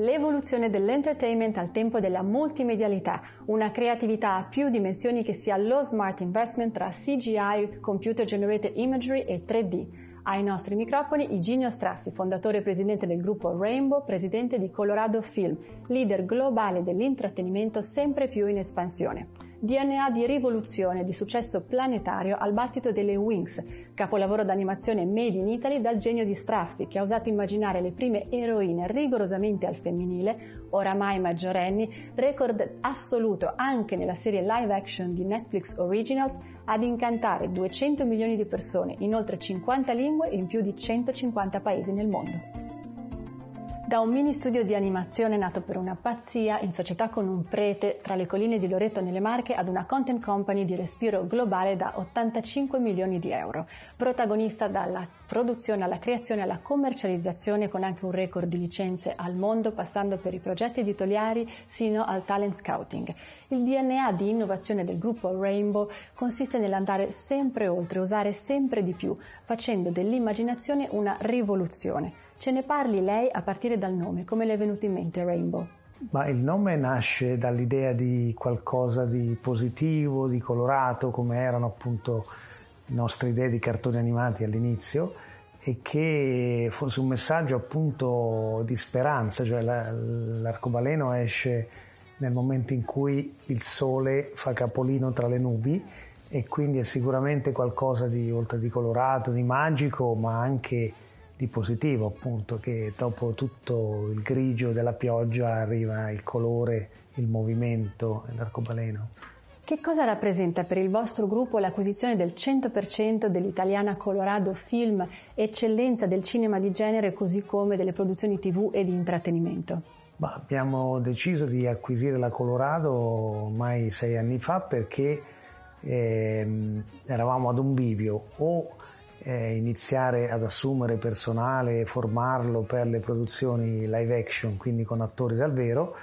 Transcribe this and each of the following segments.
L'evoluzione dell'entertainment al tempo della multimedialità, una creatività a più dimensioni che sia lo smart investment tra CGI, computer generated imagery e 3D. Ai nostri microfoni Iginio Straffi, fondatore e presidente del gruppo Rainbow, presidente di Colorado Film, leader globale dell'intrattenimento sempre più in espansione. DNA di rivoluzione di successo planetario al battito delle Wings, capolavoro d'animazione made in Italy dal genio di Straffi, che ha usato immaginare le prime eroine rigorosamente al femminile, oramai maggiorenni, record assoluto anche nella serie live action di Netflix Originals, ad incantare 200 milioni di persone in oltre 50 lingue in più di 150 paesi nel mondo. Da un mini studio di animazione nato per una pazzia in società con un prete tra le colline di Loreto nelle Marche ad una content company di respiro globale da 85 milioni di euro. Protagonista dalla produzione alla creazione alla commercializzazione con anche un record di licenze al mondo passando per i progetti editoriali sino al talent scouting. Il DNA di innovazione del gruppo Rainbow consiste nell'andare sempre oltre, usare sempre di più, facendo dell'immaginazione una rivoluzione. Ce ne parli lei a partire dal nome, come le è venuto in mente Rainbow? Ma il nome nasce dall'idea di qualcosa di positivo, di colorato, come erano appunto le nostre idee di cartoni animati all'inizio e che fosse un messaggio appunto di speranza, cioè l'arcobaleno esce nel momento in cui il sole fa capolino tra le nubi e quindi è sicuramente qualcosa di oltre di colorato, di magico, ma anche di positivo, appunto, che dopo tutto il grigio della pioggia arriva il colore, il movimento, l'arcobaleno. Che cosa rappresenta per il vostro gruppo l'acquisizione del 100% dell'italiana Colorado Film, eccellenza del cinema di genere così come delle produzioni tv e di intrattenimento? Bah, abbiamo deciso di acquisire la Colorado ormai sei anni fa perché eh, eravamo ad un bivio o eh, iniziare ad assumere personale e formarlo per le produzioni live action, quindi con attori dal vero,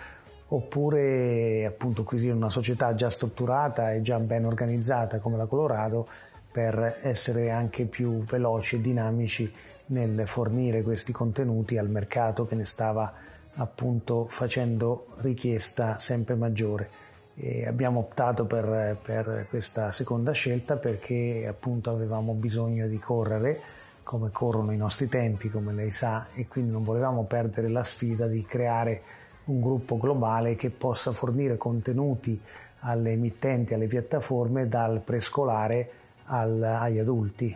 oppure appunto acquisire una società già strutturata e già ben organizzata come la Colorado per essere anche più veloci e dinamici nel fornire questi contenuti al mercato che ne stava appunto facendo richiesta sempre maggiore. E abbiamo optato per, per, questa seconda scelta perché appunto avevamo bisogno di correre come corrono i nostri tempi, come lei sa, e quindi non volevamo perdere la sfida di creare un gruppo globale che possa fornire contenuti alle emittenti, alle piattaforme dal prescolare al, agli adulti.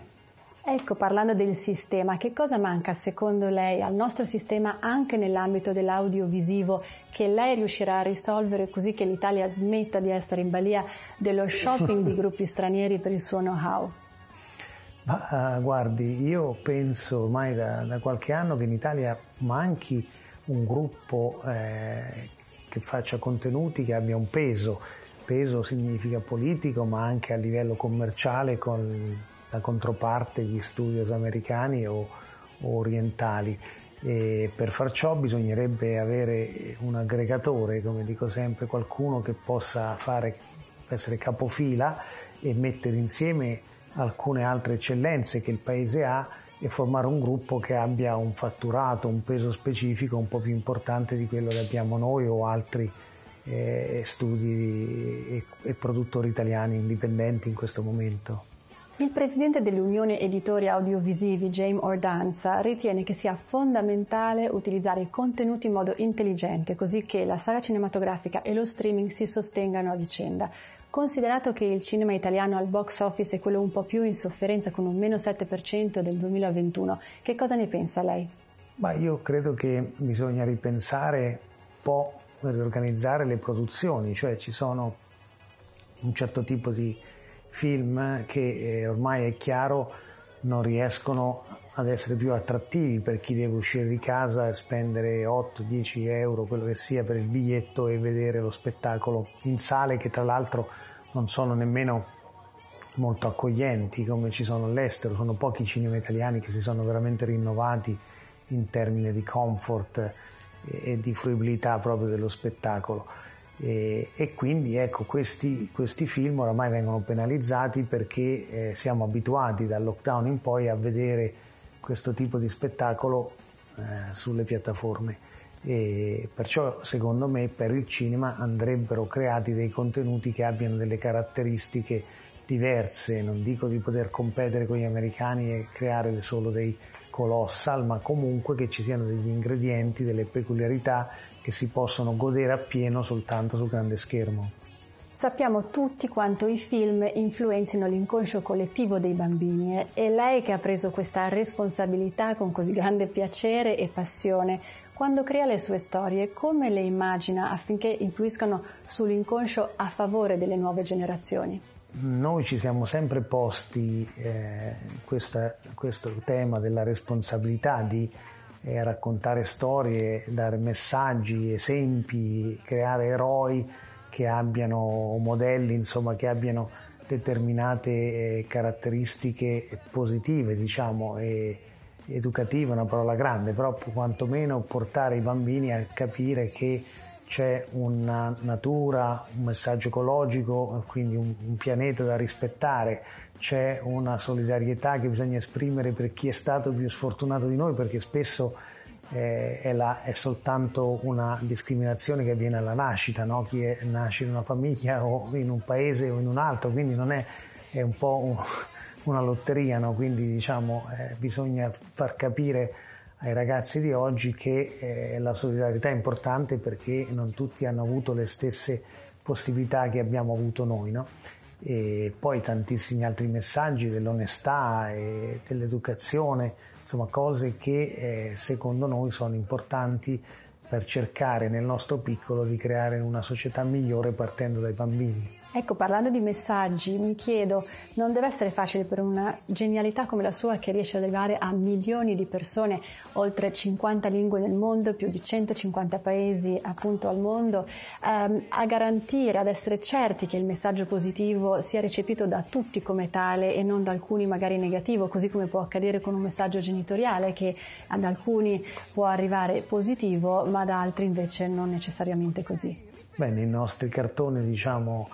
Ecco, parlando del sistema, che cosa manca secondo lei al nostro sistema anche nell'ambito dell'audiovisivo che lei riuscirà a risolvere così che l'Italia smetta di essere in balia dello shopping di gruppi stranieri per il suo know-how? Ma, uh, guardi, io penso ormai da, da, qualche anno che in Italia manchi un gruppo eh, che faccia contenuti che abbia un peso. Peso significa politico, ma anche a livello commerciale con la controparte gli studios americani o, o orientali. E per far ciò bisognerebbe avere un aggregatore, come dico sempre, qualcuno che possa fare, essere capofila e mettere insieme alcune altre eccellenze che il paese ha e formare un gruppo che abbia un fatturato, un peso specifico un po' più importante di quello che abbiamo noi o altri eh, studi e, e produttori italiani indipendenti in questo momento. Il presidente dell'Unione Editori Audiovisivi, James Ordanza, ritiene che sia fondamentale utilizzare i contenuti in modo intelligente, così che la saga cinematografica e lo streaming si sostengano a vicenda. Considerato che il cinema italiano al box office è quello un po' più in sofferenza con un meno 7% del 2021, che cosa ne pensa lei? Ma io credo che bisogna ripensare un po' riorganizzare le produzioni, cioè ci sono un certo tipo di film che eh, ormai è chiaro non riescono ad essere più attrattivi per chi deve uscire di casa e spendere 8-10 euro, quello che sia, per il biglietto e vedere lo spettacolo in sale che tra l'altro non sono nemmeno molto accoglienti come ci sono all'estero, sono pochi cinema italiani che si sono veramente rinnovati in termini di comfort e di fruibilità proprio dello spettacolo. E, e quindi ecco, questi, questi, film oramai vengono penalizzati perché eh, siamo abituati dal lockdown in poi a vedere questo tipo di spettacolo eh, sulle piattaforme. E perciò secondo me per il cinema andrebbero creati dei contenuti che abbiano delle caratteristiche diverse, non dico di poter competere con gli americani e creare solo dei colossal, ma comunque che ci siano degli ingredienti, delle peculiarità che si possono godere appieno soltanto sul grande schermo. Sappiamo tutti quanto i film influenzino l'inconscio collettivo dei bambini e lei che ha preso questa responsabilità con così grande piacere e passione, quando crea le sue storie, come le immagina affinché influiscano sull'inconscio a favore delle nuove generazioni? Noi ci siamo sempre posti eh, questa, questo tema della responsabilità di eh, raccontare storie, dare messaggi, esempi, creare eroi che abbiano modelli, insomma, che abbiano determinate eh, caratteristiche positive, diciamo, e educative, una parola grande, però quantomeno portare i bambini a capire che c'è una natura, un messaggio ecologico, quindi un, un pianeta da rispettare, c'è una solidarietà che bisogna esprimere per chi è stato più sfortunato di noi, perché spesso eh, è, la, è, soltanto una discriminazione che avviene alla nascita, no? chi è, nasce in una famiglia o in un paese o in un altro, quindi non è, è un po' un, una lotteria, no? quindi diciamo eh, bisogna far capire ai ragazzi di oggi che eh, la solidarietà è importante perché non tutti hanno avuto le stesse possibilità che abbiamo avuto noi. No? E poi tantissimi altri messaggi dell'onestà e dell'educazione insomma cose che eh, secondo noi sono importanti per cercare nel nostro piccolo di creare una società migliore partendo dai bambini. Ecco, parlando di messaggi, mi chiedo, non deve essere facile per una genialità come la sua che riesce ad arrivare a milioni di persone, oltre 50 lingue nel mondo, più di 150 paesi appunto al mondo, ehm, a garantire, ad essere certi che il messaggio positivo sia recepito da tutti come tale e non da alcuni magari negativo, così come può accadere con un messaggio genitoriale che ad alcuni può arrivare positivo, ma ad altri invece non necessariamente così. Beh, nei nostri cartoni diciamo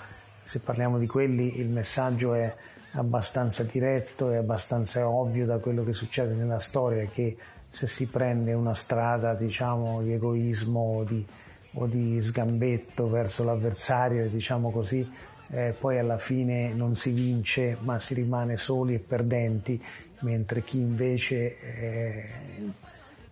se parliamo di quelli il messaggio è abbastanza diretto, è abbastanza ovvio da quello che succede nella storia che se si prende una strada diciamo di egoismo o di, o di sgambetto verso l'avversario, diciamo così, eh, poi alla fine non si vince ma si rimane soli e perdenti, mentre chi invece eh,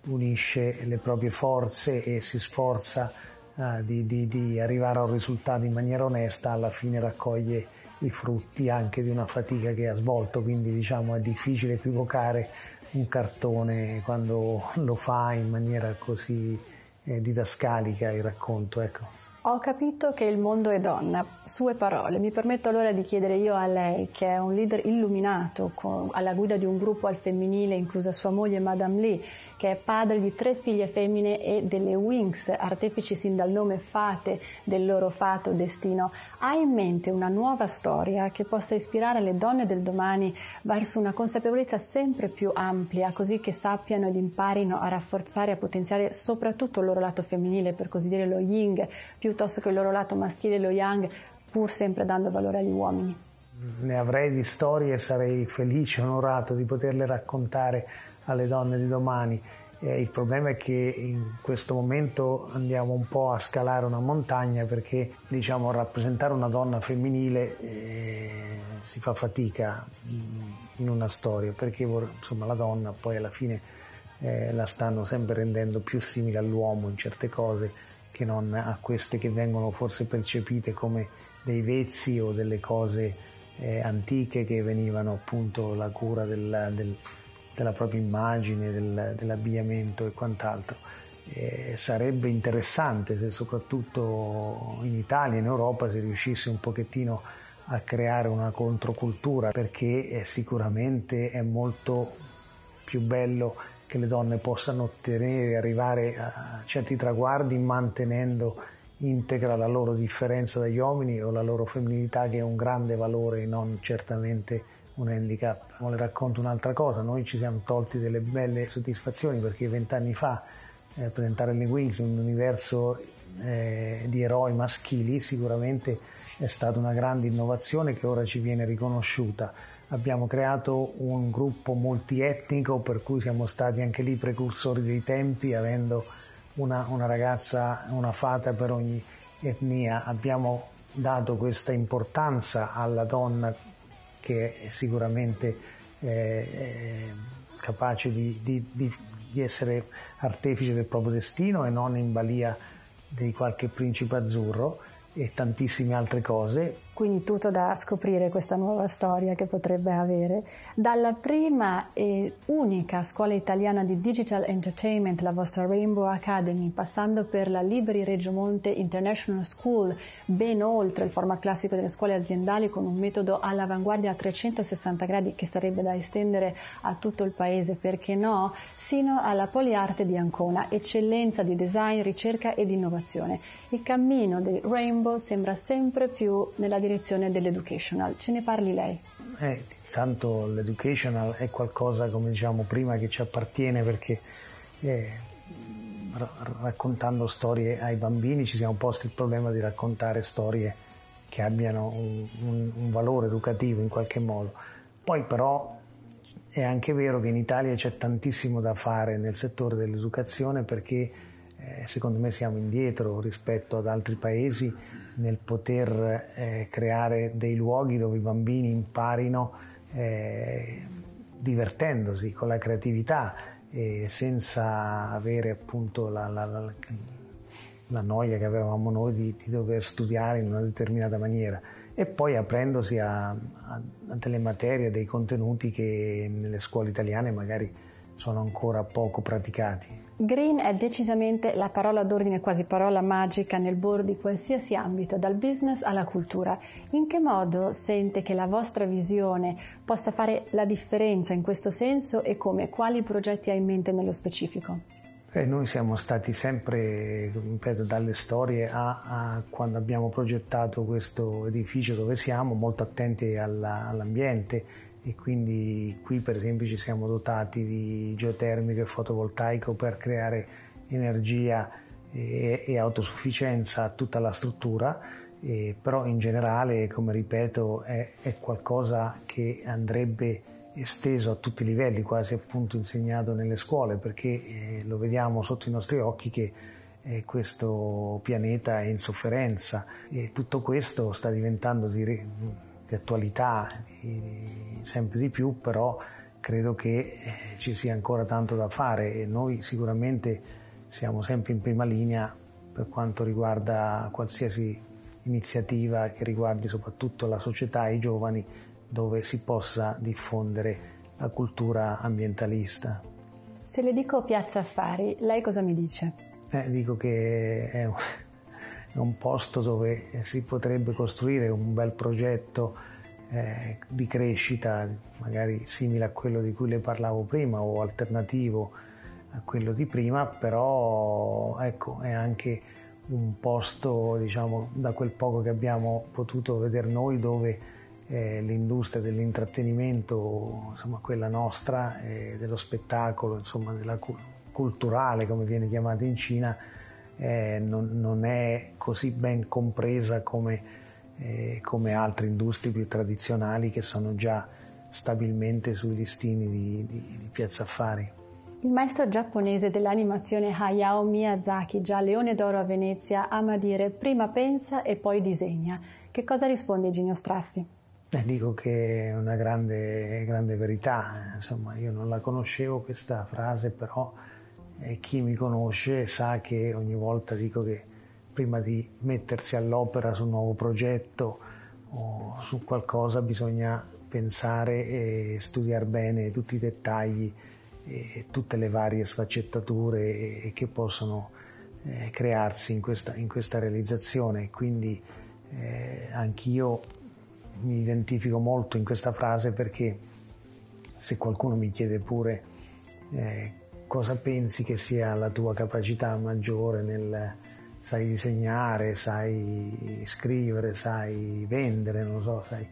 unisce le proprie forze e si sforza eh, di, di, di, arrivare a un risultato in maniera onesta, alla fine raccoglie i frutti anche di una fatica che ha svolto, quindi diciamo è difficile equivocare un cartone quando lo fa in maniera così eh, didascalica il racconto. Ecco. Ho capito che il mondo è donna, sue parole. Mi permetto allora di chiedere io a lei, che è un leader illuminato con, alla guida di un gruppo al femminile, inclusa sua moglie Madame Lee, che è padre di tre figlie femmine e delle Wings, artefici sin dal nome fate del loro fato destino, ha in mente una nuova storia che possa ispirare le donne del domani verso una consapevolezza sempre più amplia, così che sappiano ed imparino a rafforzare e a potenziare soprattutto il loro lato femminile, per così dire lo yin, piuttosto che il loro lato maschile, lo yang, pur sempre dando valore agli uomini. Ne avrei di storie e sarei felice, onorato di poterle raccontare alle donne di domani. Eh, il problema è che in questo momento andiamo un po' a scalare una montagna perché diciamo rappresentare una donna femminile eh, si fa fatica in una storia perché insomma la donna poi alla fine eh, la stanno sempre rendendo più simile all'uomo in certe cose che non a queste che vengono forse percepite come dei vezzi o delle cose eh, antiche che venivano appunto la cura del, del della propria immagine, del, dell'abbigliamento e quant'altro. E sarebbe interessante se soprattutto in Italia in Europa si riuscisse un pochettino a creare una controcultura perché è sicuramente è molto più bello che le donne possano ottenere arrivare a certi traguardi mantenendo integra la loro differenza dagli uomini o la loro femminilità che è un grande valore e non certamente un handicap. Le racconto un'altra cosa, noi ci siamo tolti delle belle soddisfazioni perché vent'anni fa eh, presentare le Wings in un universo eh, di eroi maschili sicuramente è stata una grande innovazione che ora ci viene riconosciuta. Abbiamo creato un gruppo multietnico per cui siamo stati anche lì precursori dei tempi avendo una, una ragazza, una fata per ogni etnia, abbiamo dato questa importanza alla donna che è sicuramente eh, capace di, di, di, di, essere artefice del proprio destino e non in balia di qualche principe azzurro e tantissime altre cose quindi tutto da scoprire questa nuova storia che potrebbe avere. Dalla prima e unica scuola italiana di digital entertainment, la vostra Rainbow Academy, passando per la Liberi Reggio Monte International School, ben oltre il format classico delle scuole aziendali con un metodo all'avanguardia a 360 gradi che sarebbe da estendere a tutto il paese, perché no, sino alla Poliarte di Ancona, eccellenza di design, ricerca ed innovazione. Il cammino di Rainbow sembra sempre più nella direzione dell'educational. Ce ne parli lei? Eh, tanto l'educational è qualcosa, come diciamo prima, che ci appartiene perché eh, raccontando storie ai bambini ci siamo posti il problema di raccontare storie che abbiano un, un, un valore educativo in qualche modo. Poi però è anche vero che in Italia c'è tantissimo da fare nel settore dell'educazione perché eh, secondo me siamo indietro rispetto ad altri paesi nel poter eh, creare dei luoghi dove i bambini imparino eh, divertendosi con la creatività e senza avere appunto la, la, la, la noia che avevamo noi di, di, dover studiare in una determinata maniera e poi aprendosi a, a, a delle materie, dei contenuti che nelle scuole italiane magari sono ancora poco praticati. Green è decisamente la parola d'ordine, quasi parola magica nel board di qualsiasi ambito, dal business alla cultura. In che modo sente che la vostra visione possa fare la differenza in questo senso e come? Quali progetti ha in mente nello specifico? Eh, noi siamo stati sempre, ripeto, dalle storie a, a, quando abbiamo progettato questo edificio dove siamo, molto attenti alla, all'ambiente e quindi qui per esempio ci siamo dotati di geotermico e fotovoltaico per creare energia e, e autosufficienza a tutta la struttura, eh, però in generale, come ripeto, è, è, qualcosa che andrebbe esteso a tutti i livelli, quasi appunto insegnato nelle scuole, perché eh, lo vediamo sotto i nostri occhi che eh, questo pianeta è in sofferenza. E tutto questo sta diventando di di attualità sempre di più, però credo che eh, ci sia ancora tanto da fare e noi sicuramente siamo sempre in prima linea per quanto riguarda qualsiasi iniziativa che riguardi soprattutto la società e i giovani dove si possa diffondere la cultura ambientalista. Se le dico Piazza Affari, lei cosa mi dice? Eh, dico che è è un posto dove si potrebbe costruire un bel progetto eh, di crescita, magari simile a quello di cui le parlavo prima o alternativo a quello di prima, però ecco, è anche un posto, diciamo, da quel poco che abbiamo potuto vedere noi dove eh, l'industria dell'intrattenimento, insomma quella nostra, eh, dello spettacolo, insomma della culturale come viene chiamata in Cina, eh, non, non, è così ben compresa come, eh, come, altre industrie più tradizionali che sono già stabilmente sui listini di, di, di Piazza Affari. Il maestro giapponese dell'animazione Hayao Miyazaki, già Leone d'Oro a Venezia, ama dire prima pensa e poi disegna. Che cosa risponde Ginio Straffi? Eh, dico che è una grande, grande verità, insomma io non la conoscevo questa frase, però e chi mi conosce sa che ogni volta dico che prima di mettersi all'opera su un nuovo progetto o su qualcosa bisogna pensare e studiare bene tutti i dettagli e tutte le varie sfaccettature che possono eh, crearsi in questa, in questa, realizzazione. Quindi eh, anch'io mi identifico molto in questa frase perché se qualcuno mi chiede pure eh, cosa pensi che sia la tua capacità maggiore nel sai disegnare, sai scrivere, sai vendere, non lo so, sai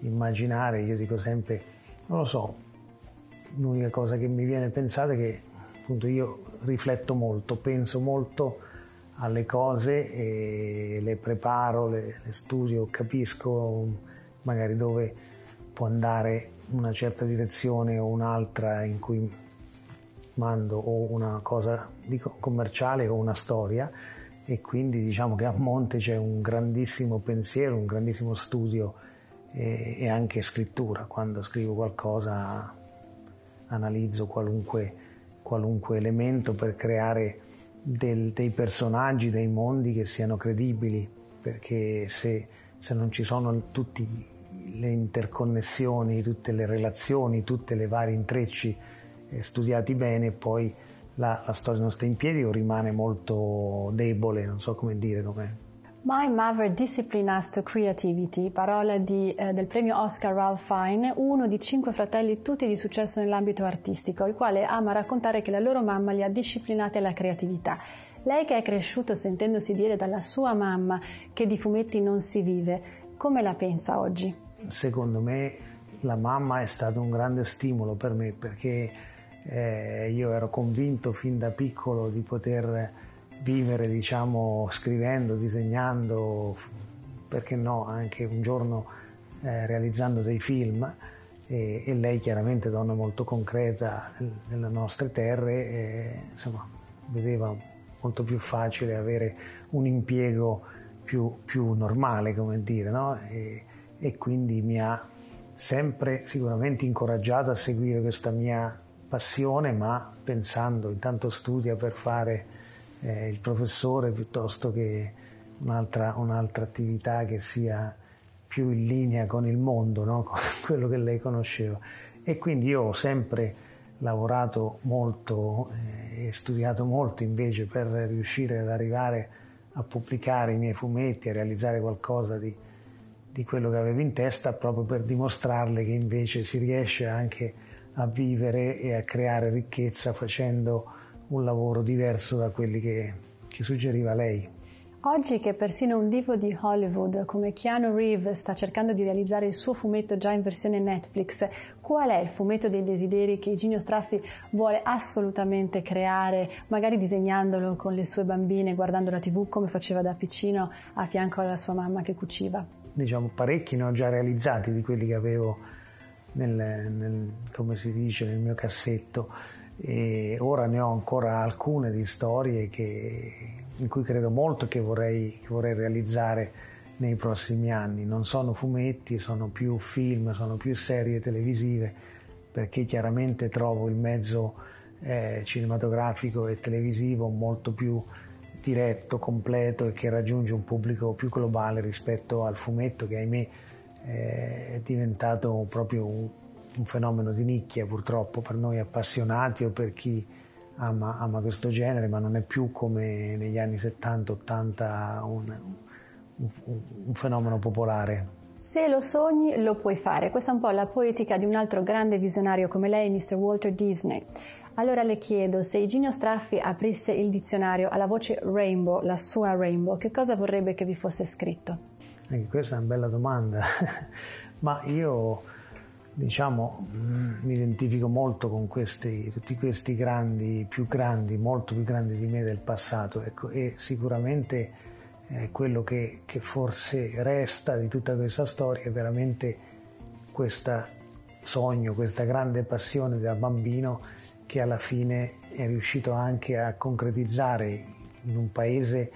immaginare, io dico sempre, non lo so, l'unica cosa che mi viene pensata è che appunto io rifletto molto, penso molto alle cose e le preparo, le, le studio, capisco magari dove può andare una certa direzione o un'altra in cui mando o una cosa commerciale o una storia e quindi diciamo che a monte c'è un grandissimo pensiero, un grandissimo studio e, e anche scrittura. Quando scrivo qualcosa analizzo qualunque, qualunque elemento per creare del, dei personaggi, dei mondi che siano credibili, perché se, se non ci sono tutte le interconnessioni, tutte le relazioni, tutte le varie intrecci studiati bene, poi la, la, storia non sta in piedi o rimane molto debole, non so come dire. Come... My Mother Discipline Us to Creativity, parola di, eh, del premio Oscar Ralph Fine, uno di cinque fratelli tutti di successo nell'ambito artistico, il quale ama raccontare che la loro mamma li ha disciplinati alla creatività. Lei che è cresciuto sentendosi dire dalla sua mamma che di fumetti non si vive, come la pensa oggi? Secondo me la mamma è stato un grande stimolo per me perché eh, io ero convinto fin da piccolo di poter vivere, diciamo, scrivendo, disegnando, perché no, anche un giorno eh, realizzando dei film. E, e, lei chiaramente donna molto concreta nelle nostre terre, e, insomma, vedeva molto più facile avere un impiego più, più normale, come dire, no? e, e quindi mi ha sempre sicuramente incoraggiato a seguire questa mia passione, ma pensando intanto studia per fare eh, il professore piuttosto che un'altra, un'altra, attività che sia più in linea con il mondo, no? con quello che lei conosceva. E quindi io ho sempre lavorato molto eh, e studiato molto invece per riuscire ad arrivare a pubblicare i miei fumetti, a realizzare qualcosa di, di quello che avevo in testa, proprio per dimostrarle che invece si riesce anche a a vivere e a creare ricchezza facendo un lavoro diverso da quelli che, che suggeriva lei. Oggi che persino un divo di Hollywood come Keanu Reeves sta cercando di realizzare il suo fumetto già in versione Netflix, qual è il fumetto dei desideri che Eugenio Straffi vuole assolutamente creare, magari disegnandolo con le sue bambine, guardando la tv come faceva da piccino a fianco alla sua mamma che cuciva? Diciamo parecchi ne ho già realizzati di quelli che avevo nel, nel, come si dice, nel mio cassetto e ora ne ho ancora alcune di storie che, in cui credo molto che vorrei, che vorrei realizzare nei prossimi anni. Non sono fumetti, sono più film, sono più serie televisive, perché chiaramente trovo il mezzo eh, cinematografico e televisivo molto più diretto, completo e che raggiunge un pubblico più globale rispetto al fumetto che ahimè è diventato proprio un, fenomeno di nicchia purtroppo per noi appassionati o per chi ama, ama questo genere, ma non è più come negli anni 70-80 un, un, un fenomeno popolare. Se lo sogni, lo puoi fare. Questa è un po' la poetica di un altro grande visionario come lei, Mr. Walter Disney. Allora le chiedo, se Eugenio Straffi aprisse il dizionario alla voce Rainbow, la sua Rainbow, che cosa vorrebbe che vi fosse scritto? Anche questa è una bella domanda, ma io diciamo mm, mi identifico molto con questi, tutti questi grandi, più grandi, molto più grandi di me del passato ecco, e sicuramente eh, quello che, che, forse resta di tutta questa storia è veramente questo sogno, questa grande passione da bambino che alla fine è riuscito anche a concretizzare in un paese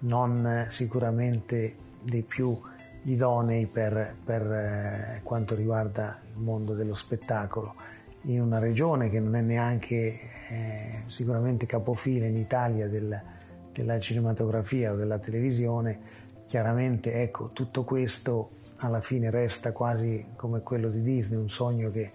non sicuramente dei più idonei per, per eh, quanto riguarda il mondo dello spettacolo. In una regione che non è neanche eh, sicuramente capofila in Italia del, della cinematografia o della televisione, chiaramente ecco, tutto questo alla fine resta quasi come quello di Disney, un sogno che,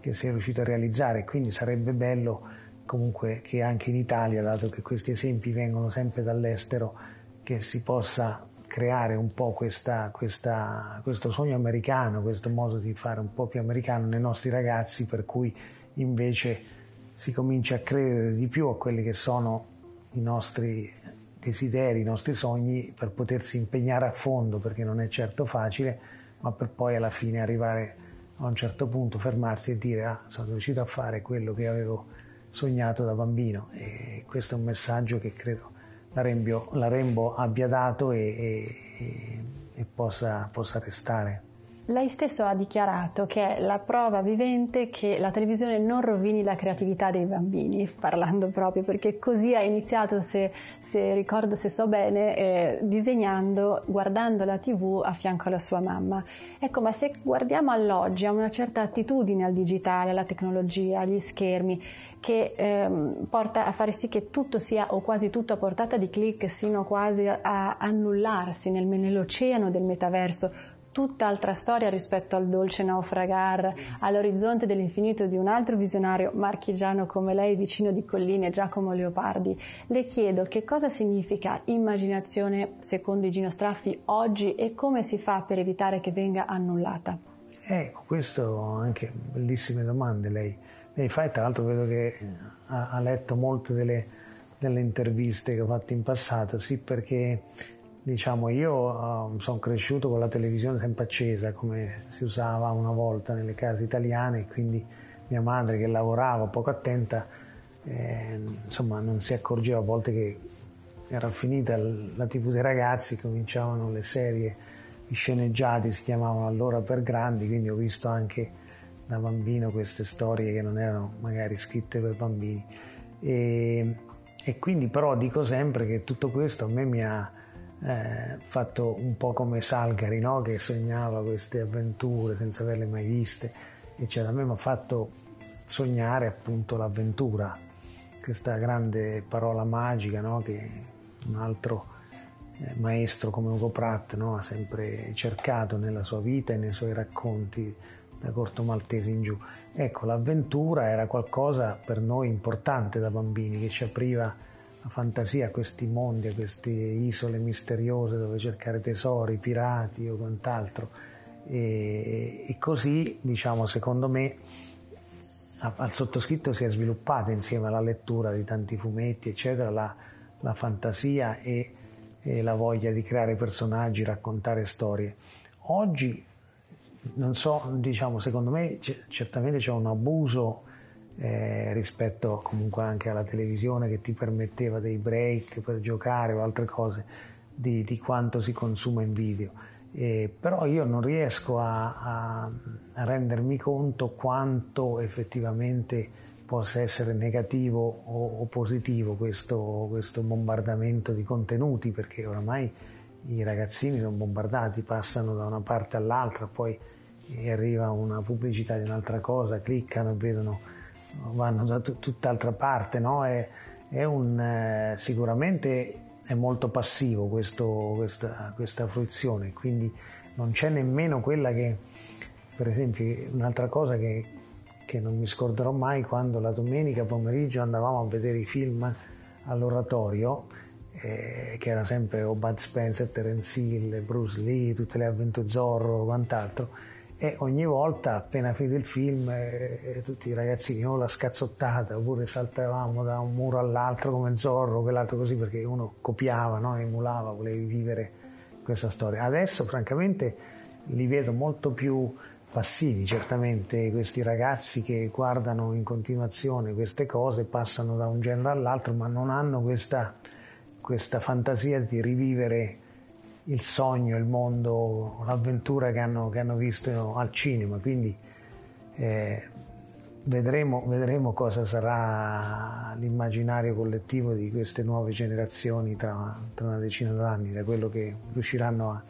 che è riuscito a realizzare, quindi sarebbe bello comunque che anche in Italia, dato che questi esempi vengono sempre dall'estero, che si possa creare un po' questa, questa, questo sogno americano, questo modo di fare un po' più americano nei nostri ragazzi, per cui invece si comincia a credere di più a quelli che sono i nostri desideri, i nostri sogni, per potersi impegnare a fondo, perché non è certo facile, ma per poi alla fine arrivare a un certo punto, fermarsi e dire ah, sono riuscito a fare quello che avevo sognato da bambino. E questo è un messaggio che credo la Rainbow, la Rainbow abbia dato e, e, e possa, possa restare. Lei stesso ha dichiarato che è la prova vivente che la televisione non rovini la creatività dei bambini, parlando proprio perché così ha iniziato, se, se ricordo, se so bene, eh, disegnando, guardando la tv a fianco alla sua mamma. Ecco, ma se guardiamo all'oggi, ha una certa attitudine al digitale, alla tecnologia, agli schermi, che ehm, porta a fare sì che tutto sia, o quasi tutto a portata di clic, sino quasi a annullarsi nel, nell'oceano del metaverso tutt'altra storia rispetto al dolce naufragar all'orizzonte dell'infinito di un altro visionario marchigiano come lei, vicino di colline, Giacomo Leopardi. Le chiedo che cosa significa immaginazione secondo Gino Straffi oggi e come si fa per evitare che venga annullata? Ecco, questo anche bellissime domande lei, lei fa e tra l'altro vedo che ha, ha letto molte delle, delle interviste che ho fatto in passato, sì perché Diciamo, io uh, sono cresciuto con la televisione sempre accesa, come si usava una volta nelle case italiane, quindi mia madre che lavorava poco attenta, eh, insomma, non si accorgeva a volte che era finita la tv dei ragazzi, cominciavano le serie, i sceneggiati si chiamavano allora per grandi, quindi ho visto anche da bambino queste storie che non erano magari scritte per bambini. E, e quindi però dico sempre che tutto questo a me mi ha eh, fatto un po' come Salgari, no? che sognava queste avventure senza averle mai viste, eccetera. A me mi ha fatto sognare appunto l'avventura, questa grande parola magica no? che un altro eh, maestro come Ugo Pratt no? ha sempre cercato nella sua vita e nei suoi racconti da Corto Maltese in giù. Ecco, l'avventura era qualcosa per noi importante da bambini che ci apriva la fantasia a questi mondi, a queste isole misteriose dove cercare tesori, pirati o quant'altro. E, e così, diciamo, secondo me, al sottoscritto si è sviluppata insieme alla lettura di tanti fumetti, eccetera, la, la fantasia e, e, la voglia di creare personaggi, raccontare storie. Oggi, non so, diciamo, secondo me c- certamente c'è un abuso eh, rispetto comunque anche alla televisione che ti permetteva dei break per giocare o altre cose di, di quanto si consuma in video. Eh, però io non riesco a, a, rendermi conto quanto effettivamente possa essere negativo o, o positivo questo, questo, bombardamento di contenuti perché oramai i ragazzini sono bombardati, passano da una parte all'altra, poi arriva una pubblicità di un'altra cosa, cliccano e vedono vanno da t- tutt'altra parte, no? È, è un, eh, sicuramente è molto passivo questo, questa, questa fruizione, quindi non c'è nemmeno quella che, per esempio, un'altra cosa che, che non mi scorderò mai quando la domenica pomeriggio andavamo a vedere i film all'oratorio, eh, che era sempre o Bud Spencer, Terence Hill, Bruce Lee, tutte le avventure Zorro, quant'altro e ogni volta appena finito il film eh, tutti i ragazzini o la scazzottata oppure saltavamo da un muro all'altro come Zorro, quell'altro così perché uno copiava, no? emulava, volevi vivere questa storia. Adesso francamente li vedo molto più passivi, certamente questi ragazzi che guardano in continuazione queste cose, passano da un genere all'altro, ma non hanno questa, questa fantasia di rivivere il sogno, il mondo, l'avventura che hanno, che hanno visto al cinema. Quindi eh, vedremo, vedremo, cosa sarà l'immaginario collettivo di queste nuove generazioni tra, tra una decina d'anni, da quello che riusciranno a,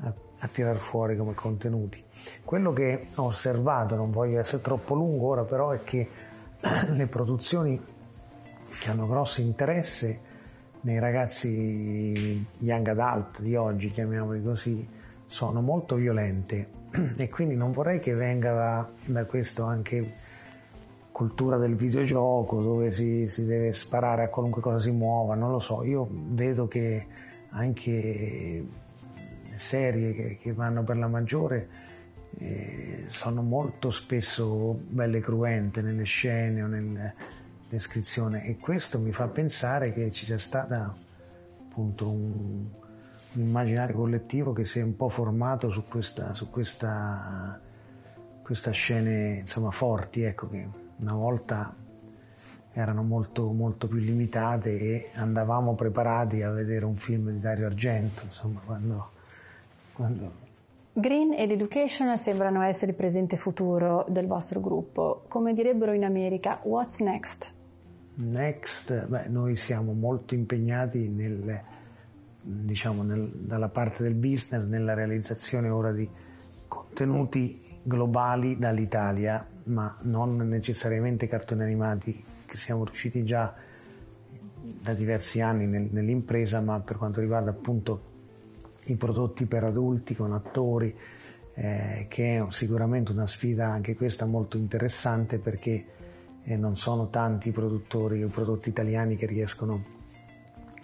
a, a tirar fuori come contenuti. Quello che ho osservato, non voglio essere troppo lungo ora, però è che le produzioni che hanno grosso interesse nei ragazzi young adult di oggi, chiamiamoli così, sono molto violente. E quindi non vorrei che venga da, da questo anche cultura del videogioco dove si, si, deve sparare a qualunque cosa si muova, non lo so, io vedo che anche serie che, che vanno per la maggiore eh, sono molto spesso belle cruente nelle scene o nel, descrizione e questo mi fa pensare che ci sia stato appunto un, un immaginario collettivo che si è un po' formato su questa, su questa, questa scene insomma forti ecco che una volta erano molto, molto più limitate e andavamo preparati a vedere un film di Dario Argento insomma quando, quando Green ed education sembrano essere il presente futuro del vostro gruppo. Come direbbero in America, what's next? Next, beh, noi siamo molto impegnati nel, diciamo, nel, dalla parte del business nella realizzazione ora di contenuti globali dall'Italia, ma non necessariamente cartoni animati che siamo riusciti già da diversi anni nel, nell'impresa, ma per quanto riguarda appunto i prodotti per adulti con attori, eh, che è sicuramente una sfida anche questa molto interessante perché eh, non sono tanti i produttori o prodotti italiani che riescono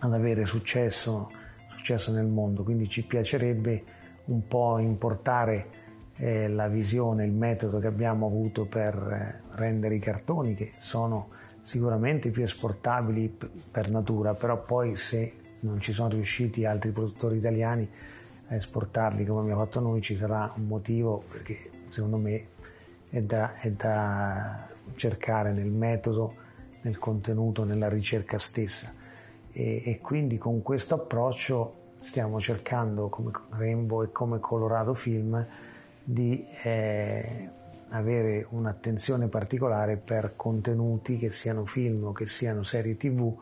ad avere successo, successo nel mondo, quindi ci piacerebbe un po' importare eh, la visione, il metodo che abbiamo avuto per eh, rendere i cartoni che sono sicuramente più esportabili p- per natura, però poi se non ci sono riusciti altri produttori italiani a esportarli come abbiamo fatto noi ci sarà un motivo perché secondo me è da, è da cercare nel metodo, nel contenuto, nella ricerca stessa e, e quindi con questo approccio stiamo cercando come Rainbow e come Colorado Film di eh, avere un'attenzione particolare per contenuti che siano film o che siano serie tv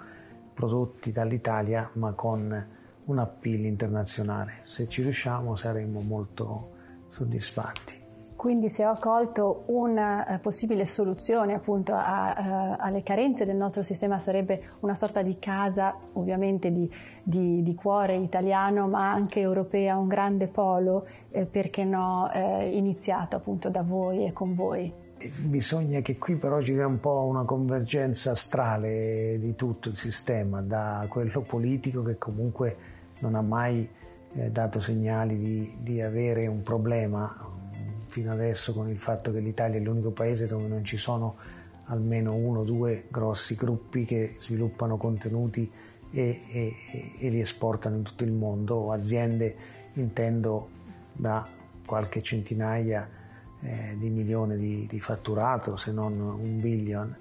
prodotti dall'Italia ma con un appeal internazionale. Se ci riusciamo saremo molto soddisfatti. Quindi se ho colto una eh, possibile soluzione appunto a, a, eh, alle carenze del nostro sistema sarebbe una sorta di casa ovviamente di, di, di cuore italiano ma anche europea, un grande polo, eh, perché no, eh, iniziato appunto da voi e con voi. Bisogna che qui però ci sia un po' una convergenza astrale di tutto il sistema, da quello politico che comunque non ha mai eh, dato segnali di, di, avere un problema fino adesso con il fatto che l'Italia è l'unico paese dove non ci sono almeno uno o due grossi gruppi che sviluppano contenuti e, e, e li esportano in tutto il mondo, aziende intendo da qualche centinaia eh, di milioni di, di, fatturato, se non un billion,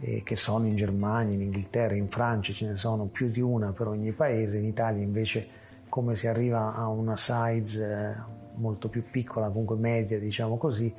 eh, che sono in Germania, in Inghilterra, in Francia, ce ne sono più di una per ogni paese, in Italia invece come si arriva a una size eh, molto più piccola, comunque media, diciamo così,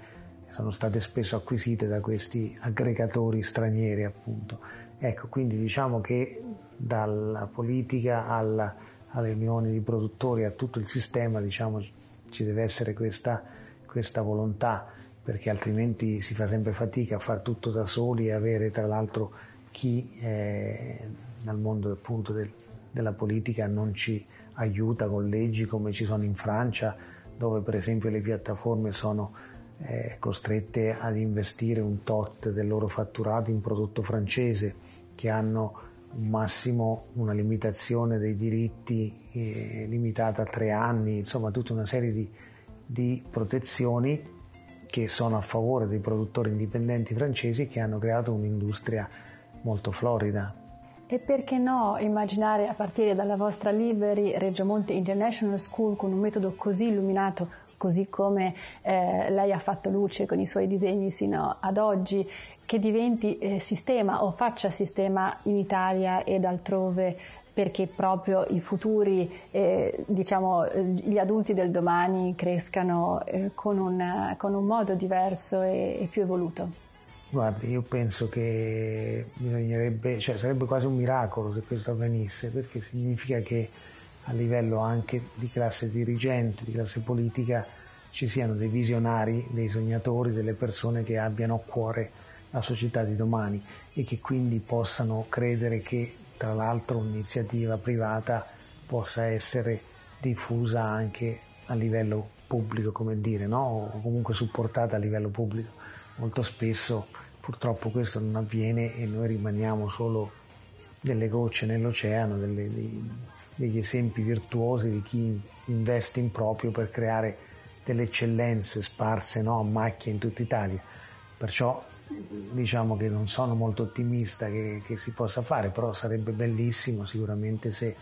sono state spesso acquisite da questi aggregatori stranieri appunto. Ecco, quindi diciamo che dalla politica alla, alle riunioni di produttori a tutto il sistema diciamo, ci deve essere questa questa volontà, perché altrimenti si fa sempre fatica a fare tutto da soli e avere tra l'altro chi eh, nel mondo appunto del, della politica non ci aiuta con leggi come ci sono in Francia, dove per esempio le piattaforme sono eh, costrette ad investire un tot del loro fatturato in prodotto francese, che hanno un massimo, una limitazione dei diritti eh, limitata a tre anni, insomma tutta una serie di di protezioni che sono a favore dei produttori indipendenti francesi che hanno creato un'industria molto florida. E perché no immaginare a partire dalla vostra Liberi Reggio Monte International School con un metodo così illuminato, così come eh, lei ha fatto luce con i suoi disegni sino ad oggi, che diventi eh, sistema o faccia sistema in Italia ed altrove perché proprio i futuri, eh, diciamo, gli adulti del domani crescano eh, con, un, con, un, modo diverso e, e, più evoluto? Guardi, io penso che bisognerebbe, cioè sarebbe quasi un miracolo se questo avvenisse, perché significa che a livello anche di classe dirigente, di classe politica, ci siano dei visionari, dei sognatori, delle persone che abbiano a cuore la società di domani e che quindi possano credere che tra l'altro un'iniziativa privata possa essere diffusa anche a livello pubblico, come dire, no? o comunque supportata a livello pubblico. Molto spesso purtroppo questo non avviene e noi rimaniamo solo delle gocce nell'oceano, delle, dei, degli esempi virtuosi di chi investe in proprio per creare delle eccellenze sparse no? a macchie in tutta Italia. Perciò diciamo che non sono molto ottimista che, che, si possa fare, però sarebbe bellissimo sicuramente se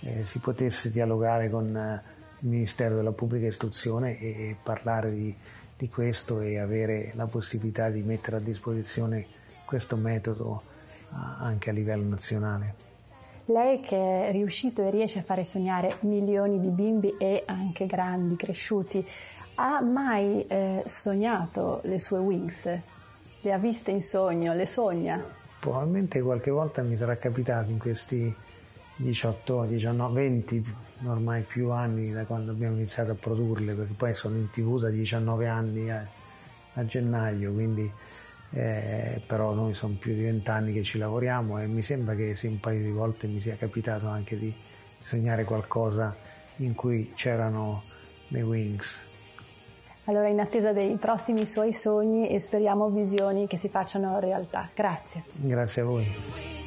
eh, si potesse dialogare con eh, il Ministero della Pubblica Istruzione e, e parlare di, di, questo e avere la possibilità di mettere a disposizione questo metodo anche a livello nazionale. Lei che è riuscito e riesce a fare sognare milioni di bimbi e anche grandi, cresciuti, ha mai eh, sognato le sue wings? Le ha viste in sogno? Le sogna? Probabilmente qualche volta mi sarà capitato in questi 18, 19, 20 ormai più anni da quando abbiamo iniziato a produrle, perché poi sono in tv da 19 anni a, a gennaio, quindi eh, però noi sono più di 20 anni che ci lavoriamo e mi sembra che sì, un paio di volte mi sia capitato anche di sognare qualcosa in cui c'erano le Wings. Allora in attesa dei prossimi suoi sogni e speriamo visioni che si facciano realtà. Grazie. Grazie a voi.